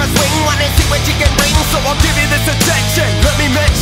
a swing Wanna see what you can bring So I'll give you this attention. Let me mention